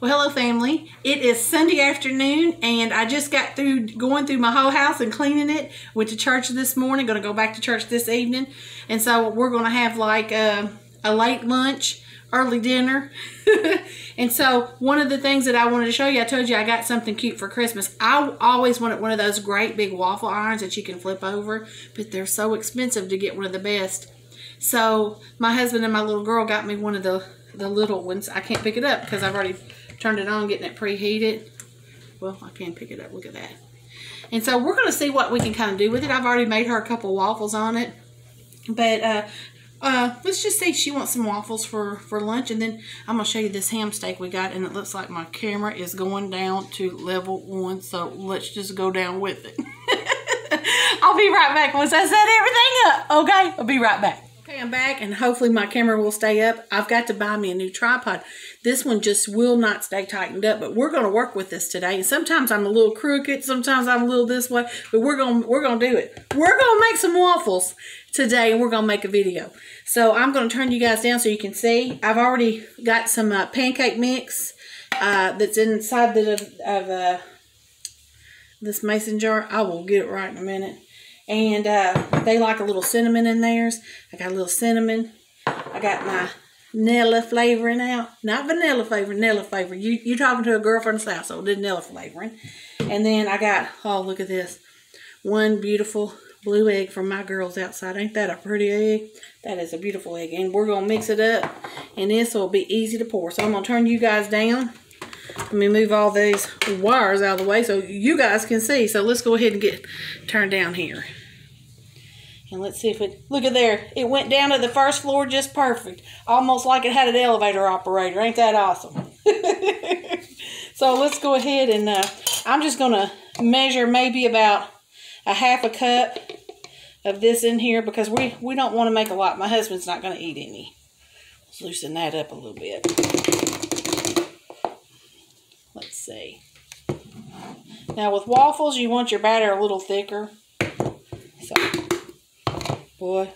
Well, hello, family. It is Sunday afternoon, and I just got through going through my whole house and cleaning it. Went to church this morning. Going to go back to church this evening, and so we're going to have like a, a late lunch, early dinner. and so one of the things that I wanted to show you, I told you I got something cute for Christmas. I always wanted one of those great big waffle irons that you can flip over, but they're so expensive to get one of the best. So my husband and my little girl got me one of the the little ones. I can't pick it up because I've already turned it on, getting it preheated. Well, I can pick it up. Look at that. And so we're going to see what we can kind of do with it. I've already made her a couple waffles on it. But uh, uh, let's just say she wants some waffles for, for lunch. And then I'm going to show you this ham steak we got. And it looks like my camera is going down to level one. So let's just go down with it. I'll be right back once I set everything up. Okay? I'll be right back. Okay, I'm back and hopefully my camera will stay up. I've got to buy me a new tripod. This one just will not stay tightened up, but we're going to work with this today. And sometimes I'm a little crooked, sometimes I'm a little this way, but we're going we're going to do it. We're going to make some waffles today and we're going to make a video. So I'm going to turn you guys down so you can see. I've already got some uh, pancake mix uh, that's inside the, of uh, this mason jar. I will get it right in a minute. And uh, they like a little cinnamon in theirs. I got a little cinnamon. I got my Nella flavoring out. Not vanilla flavoring, Nella flavoring. You, you're talking to a girl from the South, so did Nella flavoring. And then I got, oh, look at this. One beautiful blue egg from my girls outside. Ain't that a pretty egg? That is a beautiful egg. And we're going to mix it up. And this will be easy to pour. So I'm going to turn you guys down. Let me move all these wires out of the way so you guys can see. So let's go ahead and get turned down here. And let's see if it, look at there. It went down to the first floor just perfect. Almost like it had an elevator operator. Ain't that awesome? so let's go ahead and uh, I'm just going to measure maybe about a half a cup of this in here because we, we don't want to make a lot. My husband's not going to eat any. Let's loosen that up a little bit. Let's see. Now with waffles, you want your batter a little thicker. Boy,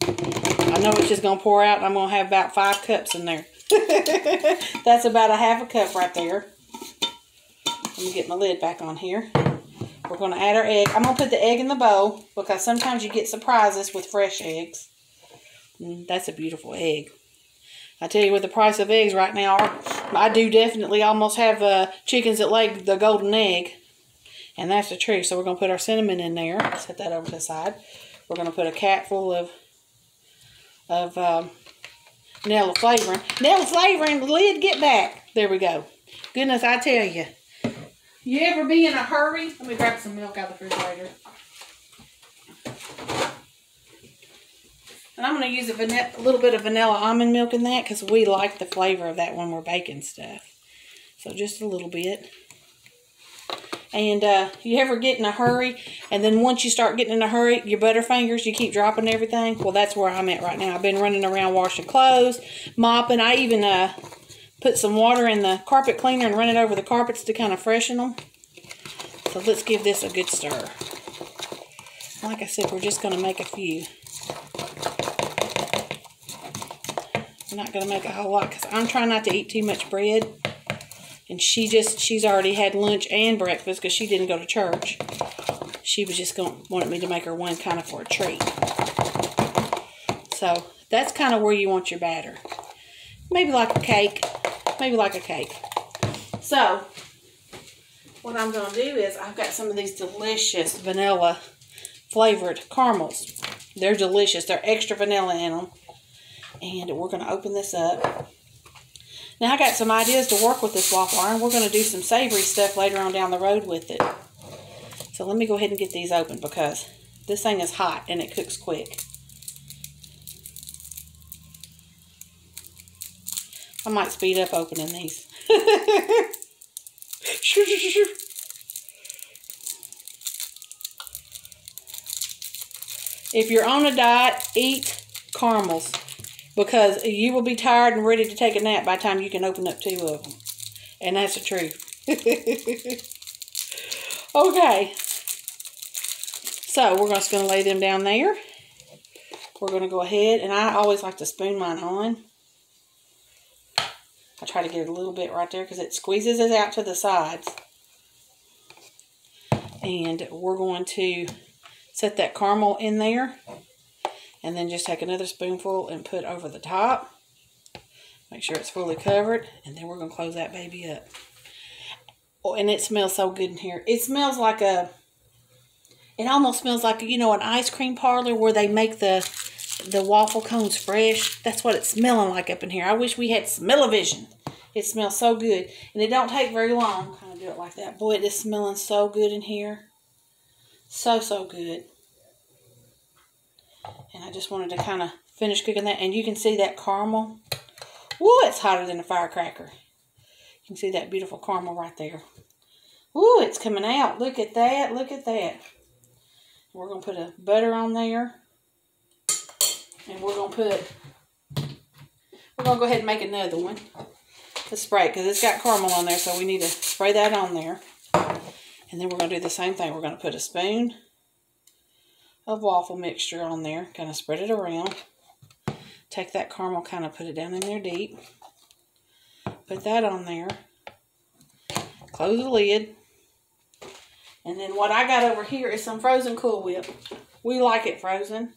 I know it's just going to pour out. I'm going to have about five cups in there. That's about a half a cup right there. Let me get my lid back on here. We're going to add our egg. I'm going to put the egg in the bowl because sometimes you get surprises with fresh eggs. Mm, that's a beautiful egg. I tell you, with the price of eggs right now, I do definitely almost have uh, chickens that lay the golden egg. And that's the truth. So we're going to put our cinnamon in there. Set that over to the side. We're going to put a cap full of of um, Nella flavoring. Nella flavoring, the lid, get back. There we go. Goodness, I tell you. You ever be in a hurry? Let me grab some milk out of the refrigerator. And I'm going to use a, a little bit of vanilla almond milk in that because we like the flavor of that when we're baking stuff. So just a little bit. And uh, you ever get in a hurry, and then once you start getting in a hurry, your butterfingers, you keep dropping everything? Well, that's where I'm at right now. I've been running around washing clothes, mopping. I even uh, put some water in the carpet cleaner and run it over the carpets to kind of freshen them. So let's give this a good stir. Like I said, we're just going to make a few. I'm not going to make a whole lot because I'm trying not to eat too much bread. And she just, she's already had lunch and breakfast because she didn't go to church. She was just going wanted me to make her one kind of for a treat. So that's kind of where you want your batter. Maybe like a cake. Maybe like a cake. So what I'm going to do is I've got some of these delicious vanilla flavored caramels. They're delicious. They're extra vanilla in them. And we're going to open this up. Now I got some ideas to work with this waffle iron. We're going to do some savory stuff later on down the road with it. So let me go ahead and get these open because this thing is hot and it cooks quick. I might speed up opening these. if you're on a diet, eat caramels because you will be tired and ready to take a nap by the time you can open up two of them. And that's the truth. okay. So we're just going to lay them down there. We're going to go ahead, and I always like to spoon mine on. I try to get a little bit right there because it squeezes it out to the sides. And we're going to set that caramel in there. And then just take another spoonful and put over the top. Make sure it's fully covered. And then we're going to close that baby up. Oh, and it smells so good in here. It smells like a, it almost smells like, you know, an ice cream parlor where they make the the waffle cones fresh. That's what it's smelling like up in here. I wish we had smell-o-vision. It smells so good. And it don't take very long. Kind of do it like that. Boy, it is smelling so good in here. So, so good. And I just wanted to kind of finish cooking that. And you can see that caramel. Woo, it's hotter than a firecracker. You can see that beautiful caramel right there. Woo, it's coming out. Look at that. Look at that. We're going to put a butter on there. And we're going to put, we're going to go ahead and make another one to spray because it's got caramel on there. So we need to spray that on there. And then we're going to do the same thing. We're going to put a spoon of waffle mixture on there. Kind of spread it around. Take that caramel, kind of put it down in there deep. Put that on there. Close the lid. And then what I got over here is some frozen Cool Whip. We like it frozen.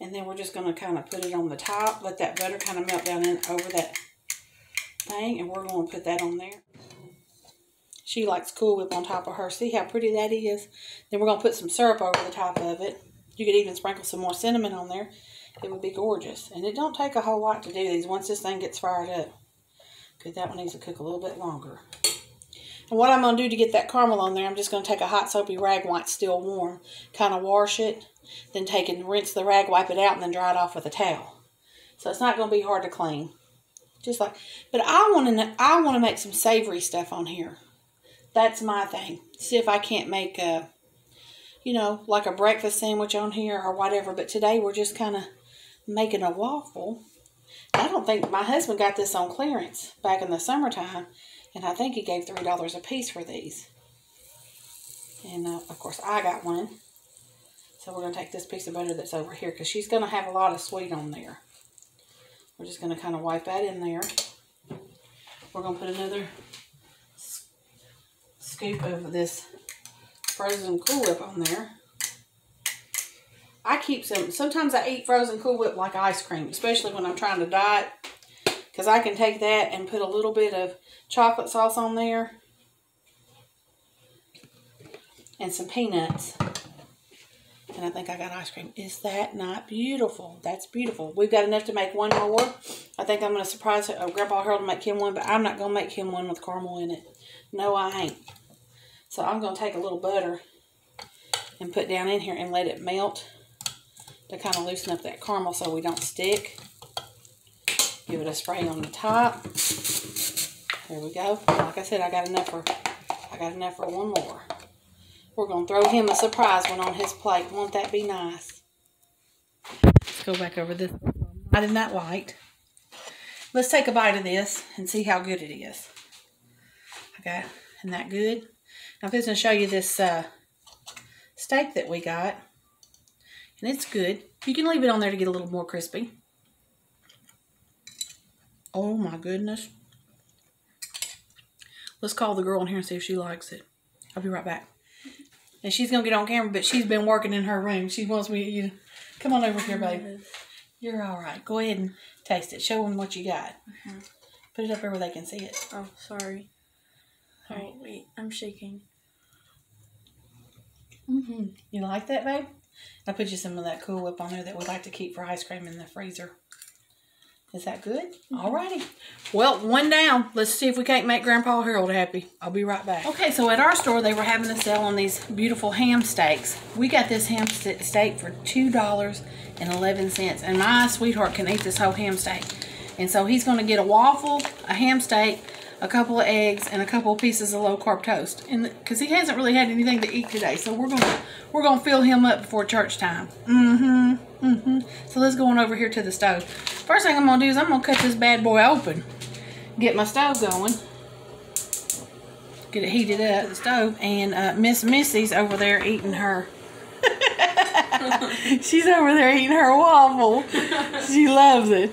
And then we're just going to kind of put it on the top. Let that butter kind of melt down in over that thing. And we're going to put that on there. She likes Cool Whip on top of her. See how pretty that is? Then we're going to put some syrup over the top of it. You could even sprinkle some more cinnamon on there. It would be gorgeous. And it don't take a whole lot to do these once this thing gets fired up. Because that one needs to cook a little bit longer. And what I'm going to do to get that caramel on there, I'm just going to take a hot soapy rag while it's still warm. Kind of wash it then take and rinse the rag, wipe it out, and then dry it off with a towel. So it's not going to be hard to clean. Just like, but I want to, I want to make some savory stuff on here. That's my thing. See if I can't make a, you know, like a breakfast sandwich on here or whatever. But today we're just kind of making a waffle. I don't think my husband got this on clearance back in the summertime, and I think he gave three dollars a piece for these. And uh, of course, I got one. So we're going to take this piece of butter that's over here because she's going to have a lot of sweet on there. We're just going to kind of wipe that in there. We're going to put another scoop of this frozen Cool Whip on there. I keep some, sometimes I eat frozen Cool Whip like ice cream, especially when I'm trying to diet. Because I can take that and put a little bit of chocolate sauce on there. And some peanuts and I think I got ice cream. Is that not beautiful? That's beautiful. We've got enough to make one more. I think I'm going to surprise uh, Grandpa Harold to make him one, but I'm not going to make him one with caramel in it. No, I ain't. So I'm going to take a little butter and put down in here and let it melt to kind of loosen up that caramel so we don't stick. Give it a spray on the top. There we go. Like I said, I got enough for I got enough for one more. We're going to throw him a surprise one on his plate. Won't that be nice? Let's go back over this. Not in that light. Let's take a bite of this and see how good it is. Okay, isn't that good? Now I'm just going to show you this uh, steak that we got. And it's good. You can leave it on there to get a little more crispy. Oh my goodness. Let's call the girl in here and see if she likes it. I'll be right back and she's gonna get on camera, but she's been working in her room. She wants me you come on over here, baby. You're all right. Go ahead and taste it. Show them what you got. Uh-huh. Put it up there where they can see it. Oh, sorry. Oh, wait. I'm shaking. Mm-hmm. You like that, babe? I put you some of that Cool Whip on there that we like to keep for ice cream in the freezer. Is that good? Mm-hmm. Alrighty. Well, one down. Let's see if we can't make Grandpa Harold happy. I'll be right back. Okay, so at our store, they were having a sale on these beautiful ham steaks. We got this ham steak for $2.11. And my sweetheart can eat this whole ham steak. And so he's going to get a waffle, a ham steak, a couple of eggs, and a couple of pieces of low-carb toast. And Because he hasn't really had anything to eat today. So we're to we're gonna fill him up before church time. Mm-hmm. Mm-hmm. So let's go on over here to the stove. First thing I'm to do is I'm to cut this bad boy open. Get my stove going. Get it heated up, the stove. And uh, Miss Missy's over there eating her. She's over there eating her waffle. She loves it.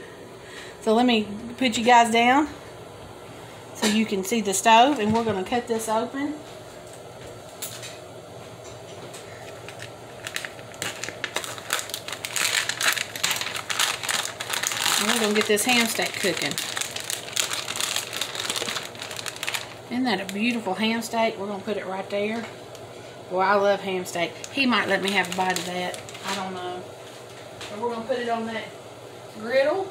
So let me put you guys down. So you can see the stove and we're going to cut this open. And we're going to get this ham steak cooking. Isn't that a beautiful ham steak? We're going to put it right there. Boy, I love ham steak. He might let me have a bite of that. I don't know. But we're going to put it on that griddle.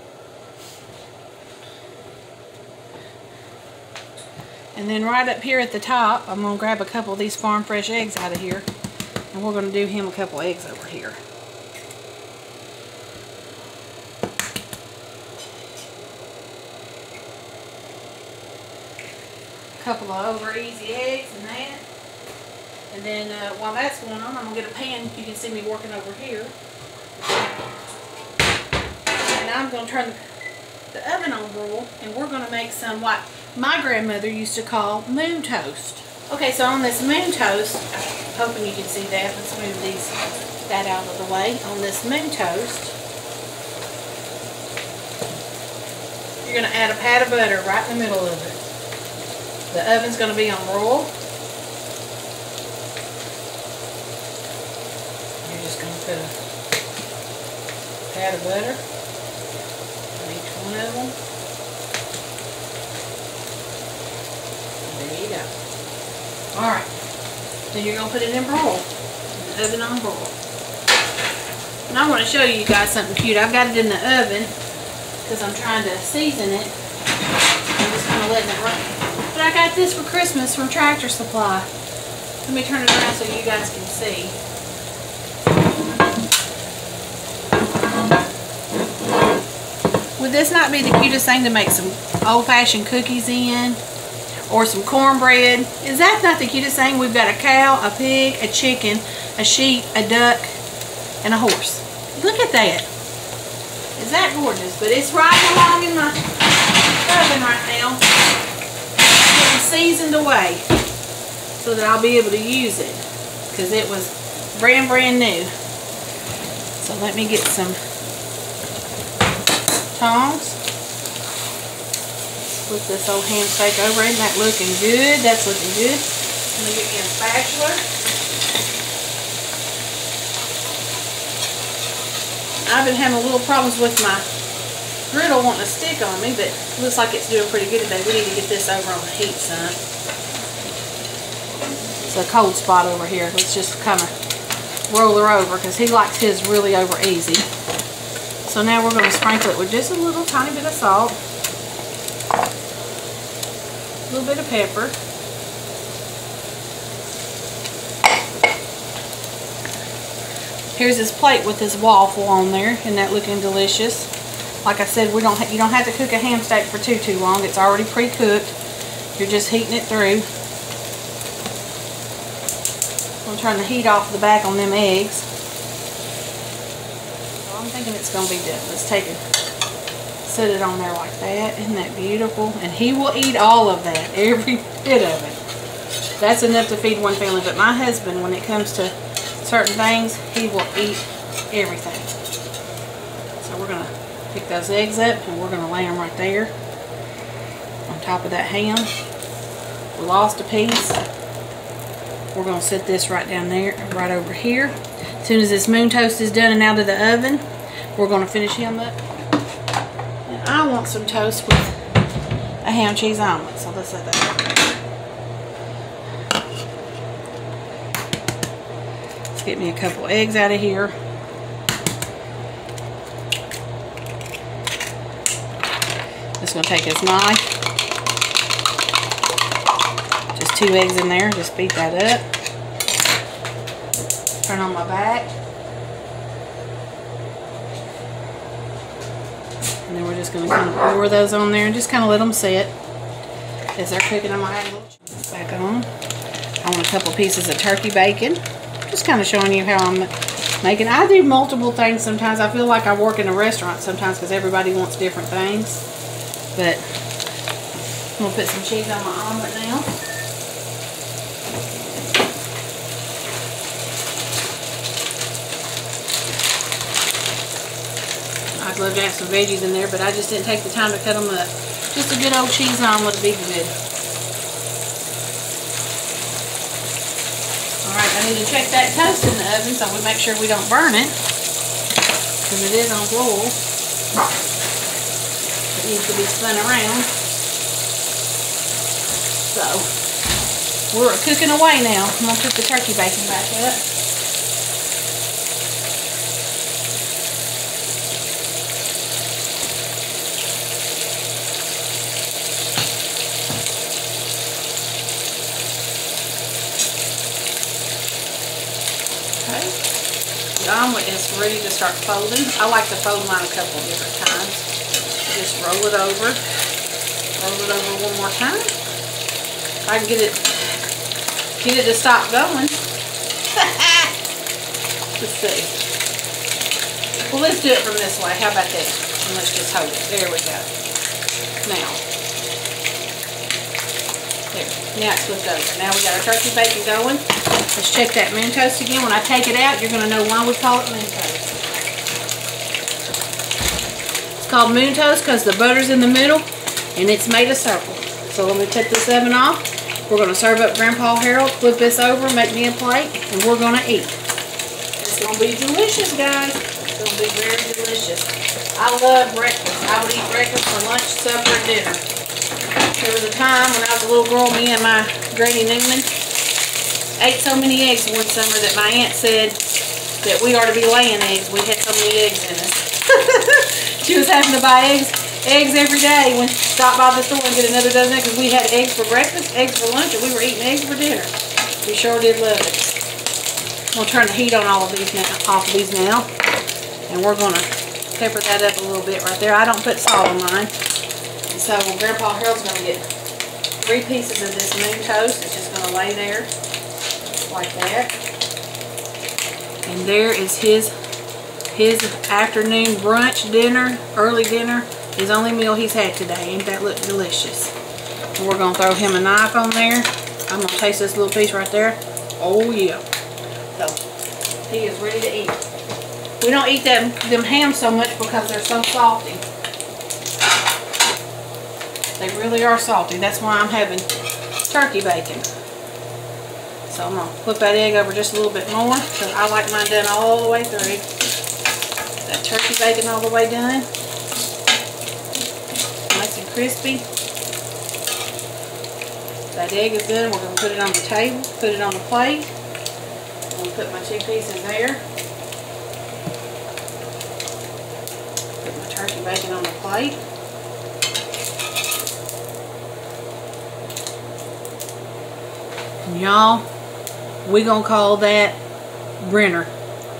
And then right up here at the top, I'm going to grab a couple of these farm fresh eggs out of here. And we're going to do him a couple eggs over here. A couple of over easy eggs and that. And then uh, while that's going on, I'm going to get a pan. You can see me working over here. And I'm going to turn the oven on broil. And we're going to make some what my grandmother used to call moon toast. Okay, so on this moon toast, hoping you can see that. Let's move these that out of the way. On this moon toast, you're going to add a pat of butter right in the middle of it. The oven's going to be on roll. You're just going to put a pat of butter on each one of them. There you go. Alright. Then you're going to put it in broil. In the oven on broil. And I want to show you guys something cute. I've got it in the oven because I'm trying to season it. I'm just kind of letting it run. But I got this for Christmas from Tractor Supply. Let me turn it around so you guys can see. Would this not be the cutest thing to make some old-fashioned cookies in? Or some cornbread? Is that not the cutest thing? We've got a cow, a pig, a chicken, a sheep, a duck, and a horse. Look at that. Is that gorgeous? But it's right along in my oven right now. Getting seasoned away. So that I'll be able to use it. Because it was brand, brand new. So let me get some tongs. Put this old hand steak over. Isn't that looking good? That's looking good. Let me get me a spatula. I've been having a little problems with my griddle wanting to stick on me, but it looks like it's doing pretty good today. We need to get this over on the heat son. It's a cold spot over here. Let's just kind of roll her over because he likes his really over easy. So now we're going to sprinkle it with just a little tiny bit of salt, a little bit of pepper, Here's his plate with his waffle on there. Isn't that looking delicious? Like I said, we don't you don't have to cook a ham steak for too, too long. It's already pre-cooked. You're just heating it through. I'm trying to heat off the back on them eggs. I'm thinking it's going to be done. Let's take it, set it on there like that. Isn't that beautiful? And he will eat all of that, every bit of it. That's enough to feed one family. But my husband, when it comes to certain things, he will eat everything. So we're going to pick those eggs up and we're going to lay them right there on top of that ham. We lost a piece. We're going to set this right down there, right over here. As soon as this moon toast is done and out of the oven, we're going to finish him up. I want some toast with a ham cheese omelet, so let's set that Let's get me a couple eggs out of here. Just gonna take his knife. Just two eggs in there. Just beat that up. Turn on my back. Just gonna kind of pour those on there and just kind of let them sit. As they're cooking, gonna add a little back on. I want a couple pieces of turkey bacon. Just kind of showing you how I'm making. I do multiple things sometimes. I feel like I work in a restaurant sometimes because everybody wants different things. But I'm going to put some cheese on my omelet now. Love to have some veggies in there, but I just didn't take the time to cut them up. Just a good old cheese omelet would be good. Alright, I need to check that toast in the oven so we make sure we don't burn it. Because it is on roll. It needs to be spun around. So, we're cooking away now. I'm going to put the turkey bacon back up. Okay. Omelet is ready to start folding. I like to fold mine a couple different times. Just roll it over. Roll it over one more time. If I can get it get it to stop going. let's see. Well, let's do it from this way. How about this? And let's just hold it. There we go. Now. There. Now it's flipped over. Now we got our turkey bacon going. Let's check that moon toast again. When I take it out, you're going to know why we call it moon toast. It's called moon toast because the butter's in the middle and it's made a circle. So let me take this oven off. We're going to serve up Grandpa Harold, flip this over, make me a plate, and we're going to eat. It's going to be delicious, guys. It's going to be very delicious. I love breakfast. I would eat breakfast for lunch, supper, and dinner. There was a time when I was a little girl, me and my Granny Newman ate so many eggs one summer that my aunt said that we ought to be laying eggs. We had so many eggs in us. she was having to buy eggs eggs every day when she stopped by the store and get another dozen because we had eggs for breakfast, eggs for lunch, and we were eating eggs for dinner. We sure did love it. We'll turn the heat on all of these now, off of these now, and we're gonna pepper that up a little bit right there. I don't put salt on mine, so Grandpa Harold's gonna get three pieces of this moon toast. It's just gonna lay there like that, and there is his his afternoon brunch dinner, early dinner his only meal he's had today. Ain't that look delicious? And we're going to throw him a knife on there. I'm going to taste this little piece right there. Oh, yeah. So, he is ready to eat. We don't eat them, them hams so much because they're so salty. They really are salty. That's why I'm having turkey bacon. So I'm going to flip that egg over just a little bit more because I like mine done all the way through. That turkey bacon all the way done nice and crispy. That egg is done. We're going to put it on the table, put it on the plate. I'm going to put my two pieces there. Put my turkey bacon on the plate. Y'all, we going to call that Brenner.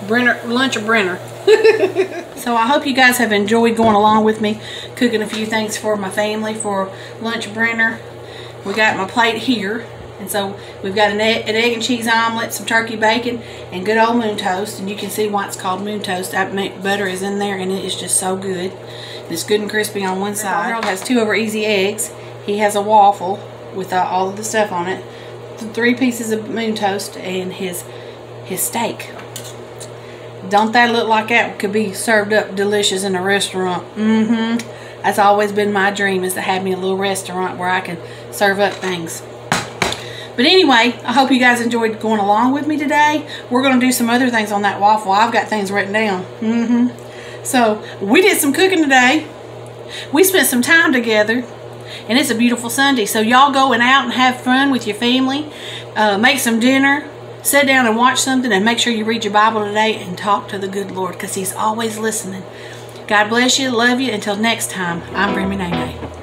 Brenner, lunch of Brenner. so I hope you guys have enjoyed going along with me cooking a few things for my family for lunch Brenner. We got my plate here. And so we've got an egg, an egg, and cheese omelet, some turkey bacon, and good old moon toast. And you can see why it's called moon toast. That butter is in there, and it is just so good. It's good and crispy on one side. Harold has two over easy eggs. He has a waffle with uh, all of the stuff on it. Three pieces of moon toast and his his steak. Don't that look like that could be served up delicious in a restaurant? Mm-hmm. That's always been my dream is to have me a little restaurant where I can serve up things. But anyway, I hope you guys enjoyed going along with me today. We're going to do some other things on that waffle. I've got things written down. Mm-hmm. So, we did some cooking today. We spent some time together. And it's a beautiful Sunday. So, y'all going out and have fun with your family. Uh, make some dinner. Sit down and watch something. And make sure you read your Bible today and talk to the good Lord. Because He's always listening. God bless you. Love you. Until next time, I'm Grammie Nae Nae.